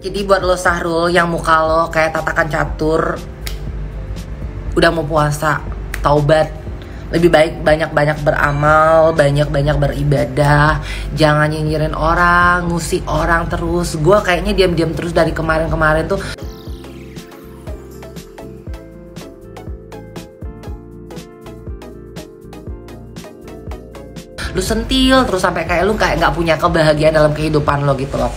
Jadi buat lo Sahrul yang muka lo kayak tatakan catur Udah mau puasa, taubat Lebih baik banyak-banyak beramal, banyak-banyak beribadah Jangan nyinyirin orang, ngusik orang terus. Gue kayaknya diam-diam terus dari kemarin-kemarin tuh. Lu sentil terus sampai kayak lu kayak nggak punya kebahagiaan dalam kehidupan lo gitu loh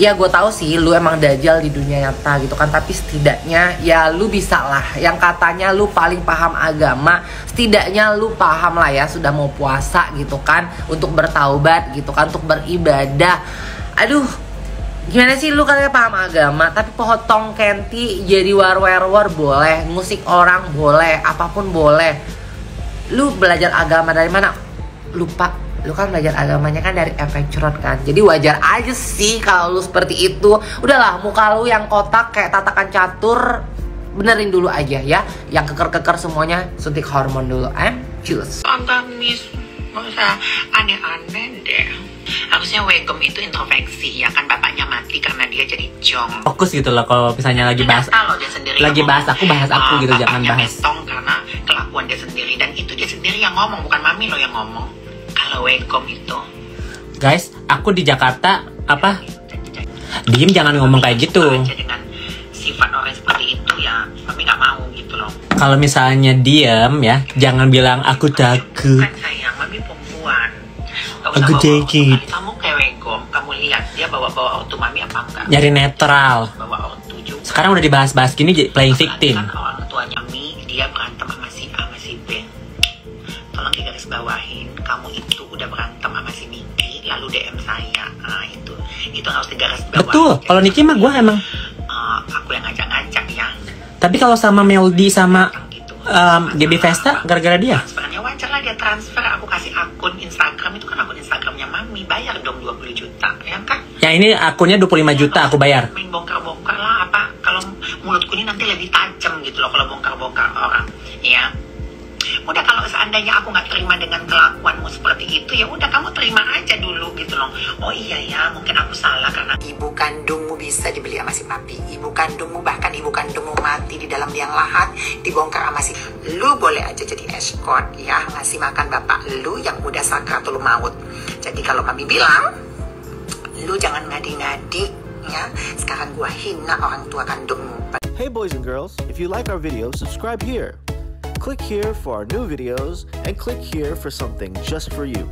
ya gue tahu sih lu emang dajal di dunia nyata gitu kan tapi setidaknya ya lu bisa lah. Yang katanya lu paling paham agama setidaknya lu paham lah ya sudah mau puasa gitu kan untuk bertaubat gitu kan untuk beribadah. Aduh gimana sih lu katanya paham agama tapi potong kenti jadi war war war boleh musik orang boleh apa pun boleh. Lu belajar agama dari mana? Lupa lu kan belajar agamanya kan dari efek cerot kan. Jadi wajar aja sih kalau lu seperti itu. Udahlah muka lu yang kotak kayak tatakan catur benerin dulu aja ya. Yang keker-keker semuanya suntik hormon dulu eh? Cus Agamis, gak usah. Aneh-aneh deh. Harusnya Wegom itu introspeksi, ya kan bapaknya mati karena dia jadi jong. fokus gitu loh kalau misalnya lagi bahas Ternyata loh dia sendiri lagi bahas aku bahas aku "Ah, gitu jangan bahas. karena kelakuan dia sendiri. Dan itu dia sendiri yang ngomong bukan mami lo yang ngomong. Kalau Wegom itu guys aku di Jakarta apa diem jangan ngomong kayak gitu dengan sifat orang seperti itu ya mami nggak mau gitu loh. kalau misalnya diem ya jangan bilang aku takut Kan sayang, mami perempuan. Gak Aku takut. Kamu kayak Wegom, kamu lihat dia bawa-bawa ortu mami apa enggak? nyari netral Bawa ortu juga. sekarang udah dibahas-bahas gini playing victim Kan Tolong digaris bawahin, kamu itu udah berantem sama si Niki, lalu DM saya. Nah itu, itu harus digaris bawahin. betul kalau Niki mah gue emang Eh, aku yang ngajak-ngajak ya. tapi kalau sama Melody sama Gitu. um, GB Vesta gara-gara dia Transfernya wajar lah dia transfer, aku kasih akun Instagram, itu kan akun Instagramnya Mami, bayar dong 20 juta, ya kan? yang ini akunnya 25 juta aku bayar main bongkar-bongkar udah kalau seandainya aku nggak terima dengan kelakuanmu seperti itu ya udah kamu terima aja dulu gitu loh. Oh iya ya mungkin aku salah karena ibu kandungmu bisa dibeli sama si papi. Ibu kandungmu bahkan ibu kandungmu mati di dalam liang lahat dibongkar sama si lu boleh aja jadi escort ya ngasih makan bapak lu yang udah sakratul maut. Jadi kalau mami bilang lu jangan ngadi-ngadi ya. Sekarang gua hina orang tua kandungmu. Hey boys and girls, if you like our video, subscribe here. Click here for our new videos and click here for something just for you.